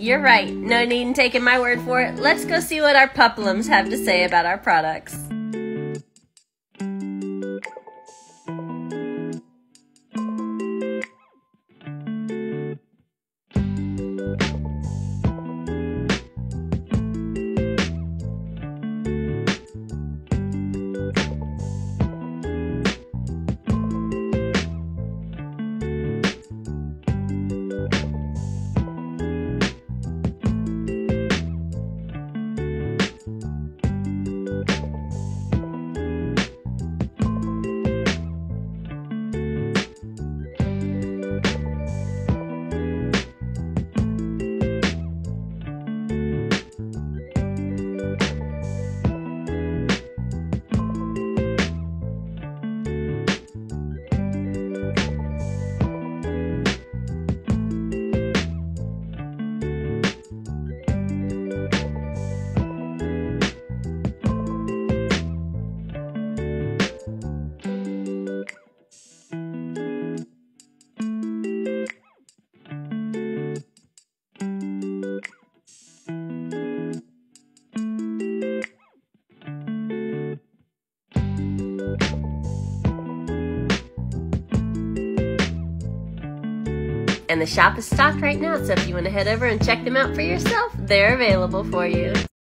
You're right. No need in taking my word for it. Let's go see what our pupillams have to say about our products. And the shop is stocked right now, so if you want to head over and check them out for yourself, they're available for you.